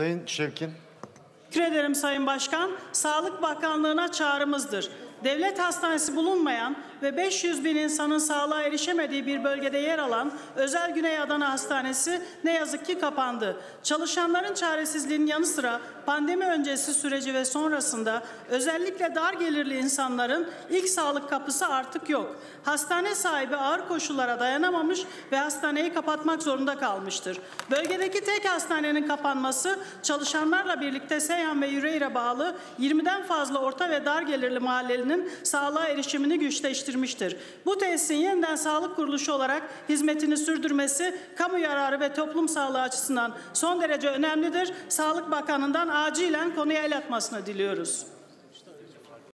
Sayın Şevkin. Teşekkür ederim Sayın Başkan. Sağlık Bakanlığı'na çağrımızdır. Devlet hastanesi bulunmayan ve 500 bin insanın sağlığa erişemediği bir bölgede yer alan Özel Güney Adana Hastanesi ne yazık ki kapandı. Çalışanların çaresizliğinin yanı sıra pandemi öncesi süreci ve sonrasında özellikle dar gelirli insanların ilk sağlık kapısı artık yok. Hastane sahibi ağır koşullara dayanamamış ve hastaneyi kapatmak zorunda kalmıştır. Bölgedeki tek hastanenin kapanması çalışanlarla birlikte Seyhan ve Yüreğir'e bağlı 20'den fazla orta ve dar gelirli mahallenin sağlığa erişimini güçleştirmiştir. Bu tesisin yeniden sağlık kuruluşu olarak hizmetini sürdürmesi kamu yararı ve toplum sağlığı açısından son derece önemlidir. Sağlık Bakanı'ndan acilen konuya el atmasını diliyoruz.